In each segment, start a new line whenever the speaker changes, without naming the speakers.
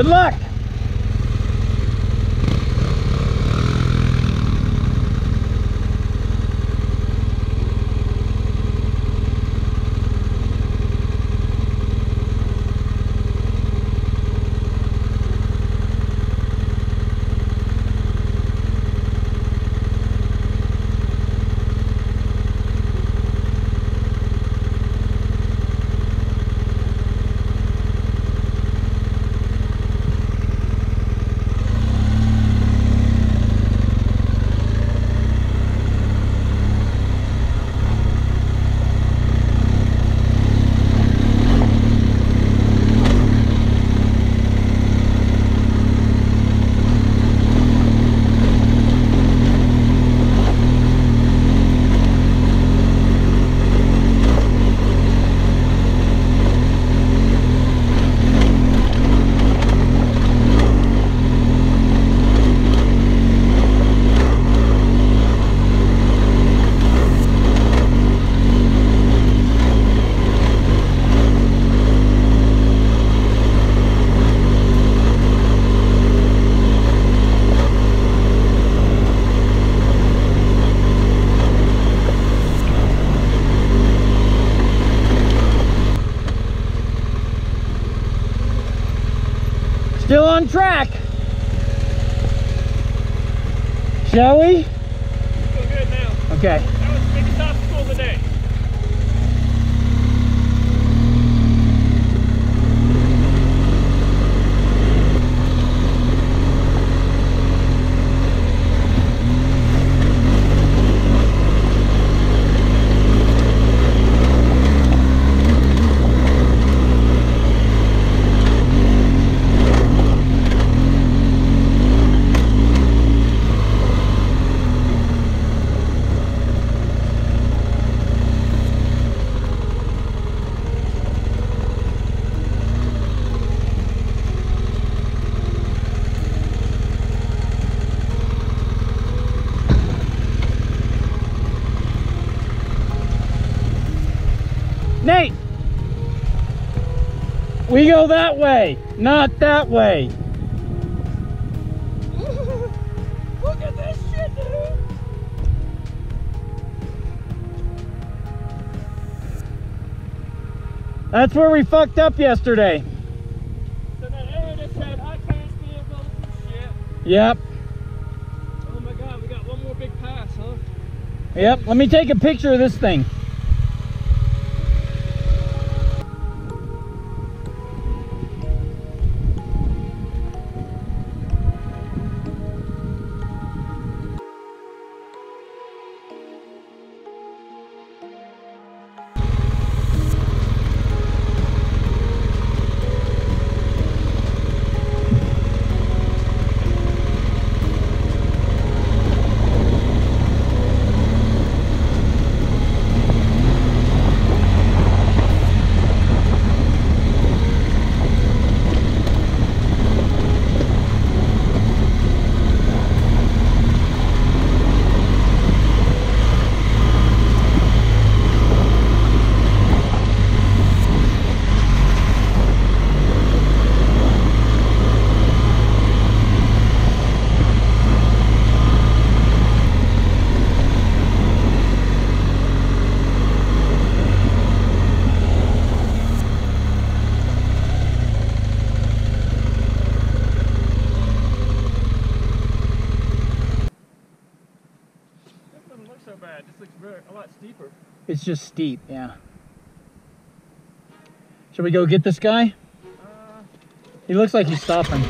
Good luck. Still on track. Shall we?
Feel good now.
Okay. We go that way, not that way.
Look at this shit, dude.
That's where we fucked up yesterday.
So that area just had high crash vehicles and shit.
Yep,
Oh my god, we got one more big pass, huh?
yep. Let me take a picture of this thing. It's just steep, yeah. Should we go get this guy?
Uh,
He looks like he's stopping.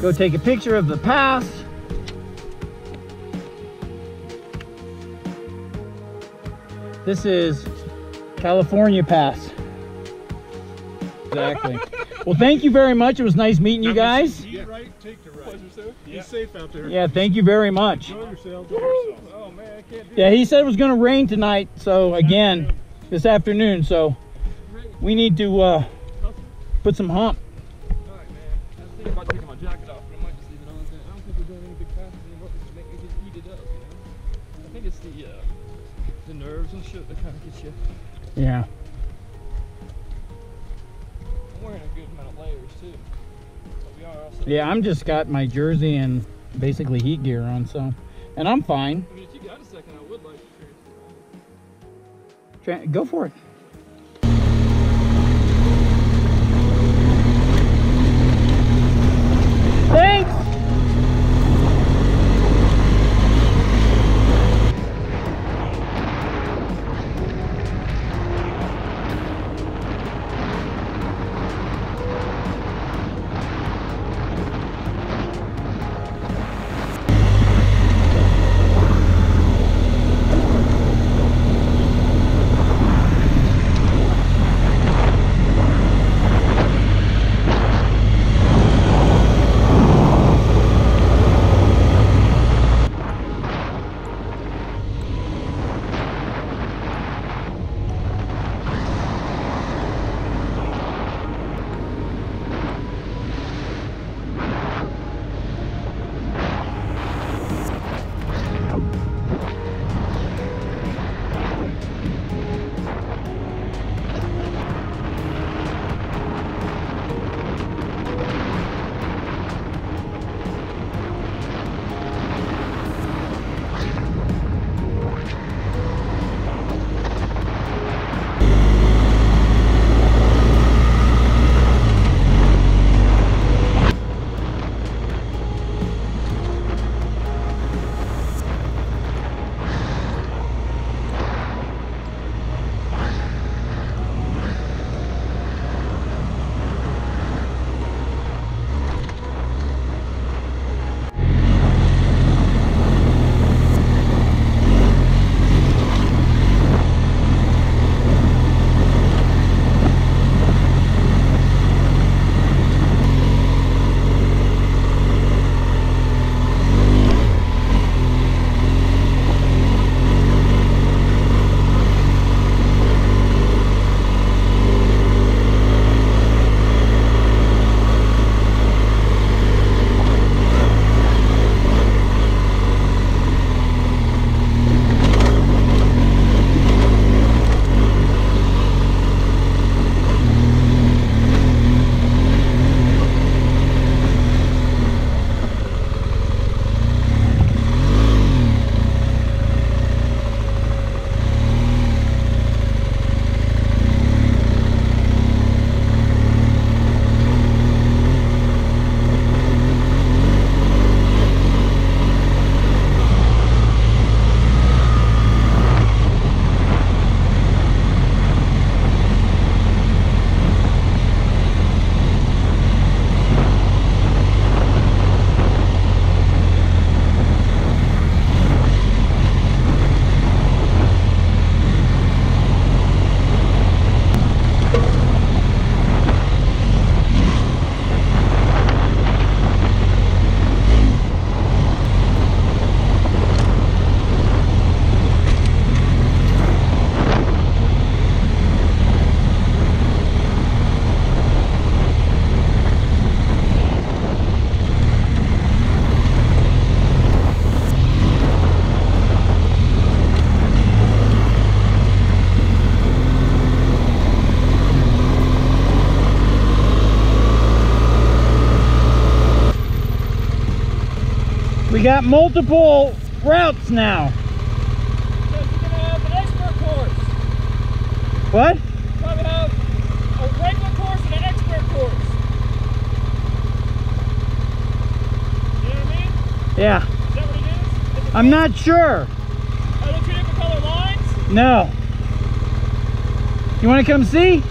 Go take a picture of the pass. This is California Pass. Exactly. well, thank you very much. It was nice meeting you guys.
Eat right, take the right.
Pleasure, sir.
Be safe out there.
Yeah, thank you very much.
Enjoy yourselves.
Oh man, I can't do
Yeah, he said it was going to rain tonight. So again, this afternoon. So we need to uh, put some hump.
The, uh, the nerves and shit that kind of gets you.
Yeah.
I'm wearing a good amount of layers, too. But we are also.
Yeah, I'm just got my jersey and basically heat gear on. So, and I'm fine.
I mean, if you got a second, I would like to
Go for it. Got multiple routes now.
Because you're gonna have an expert course.
What?
You're probably have a regular course and an expert course. You know what I mean?
Yeah.
Is that what it is?
I'm not sure.
Are two different color lines?
No. You want to come see?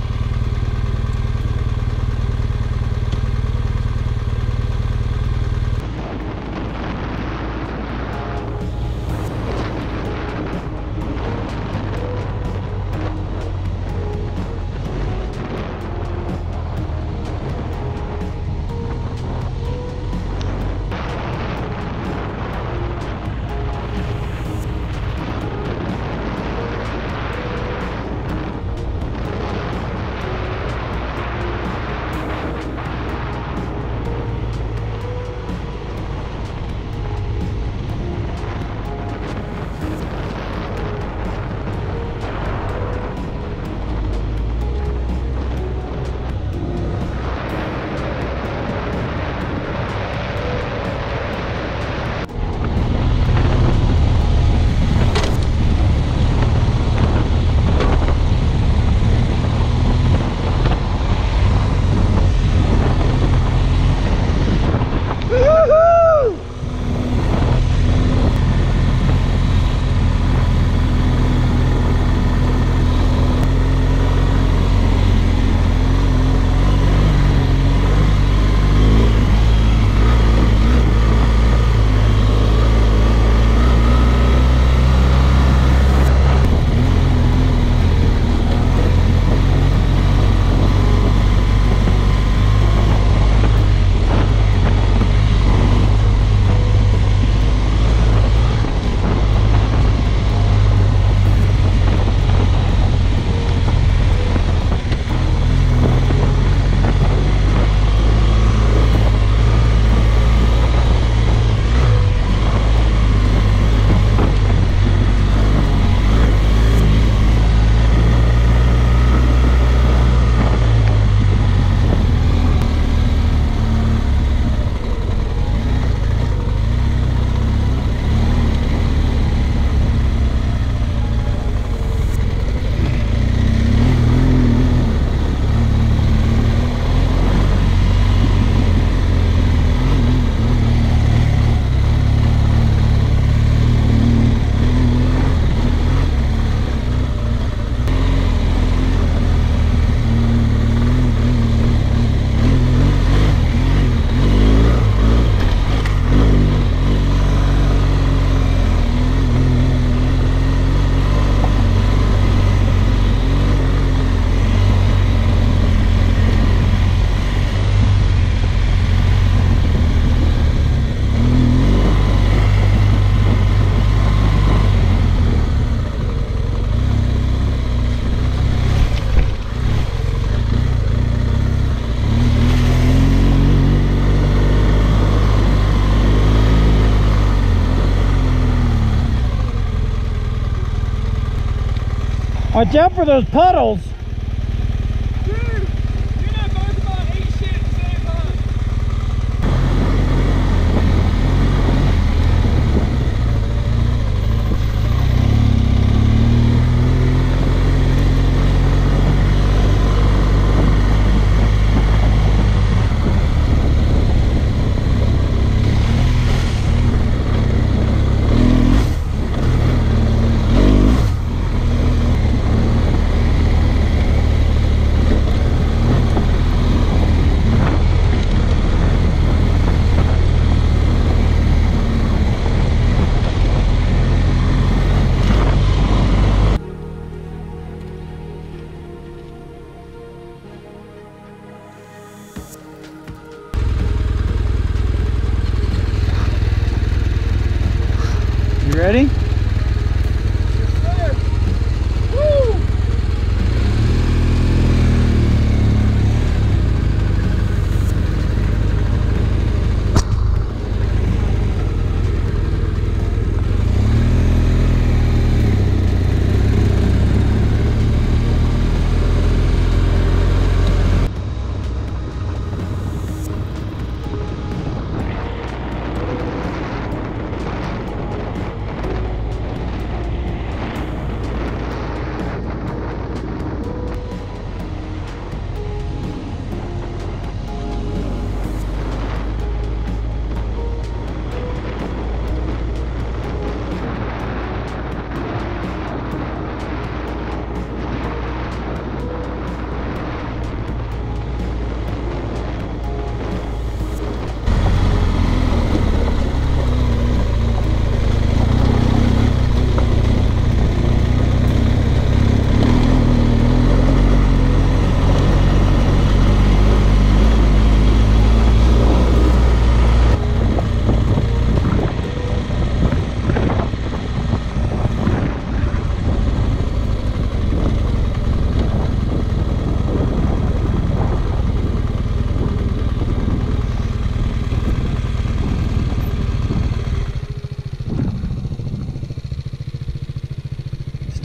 Watch out for those puddles.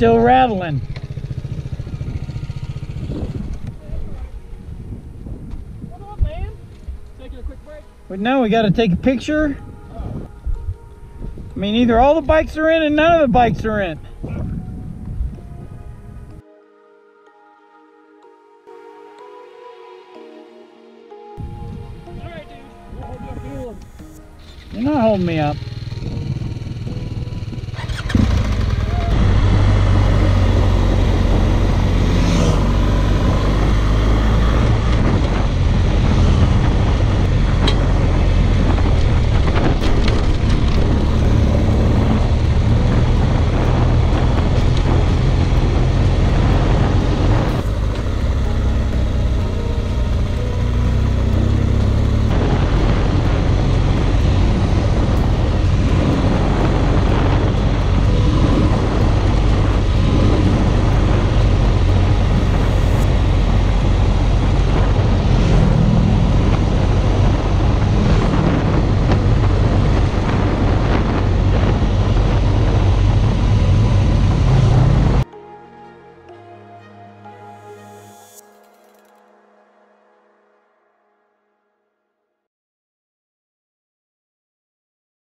Still rattling.
What up, man? Taking a quick break.
But no, we got to take a picture. I mean, either all the bikes are in and none of the bikes are in. You're not holding me up.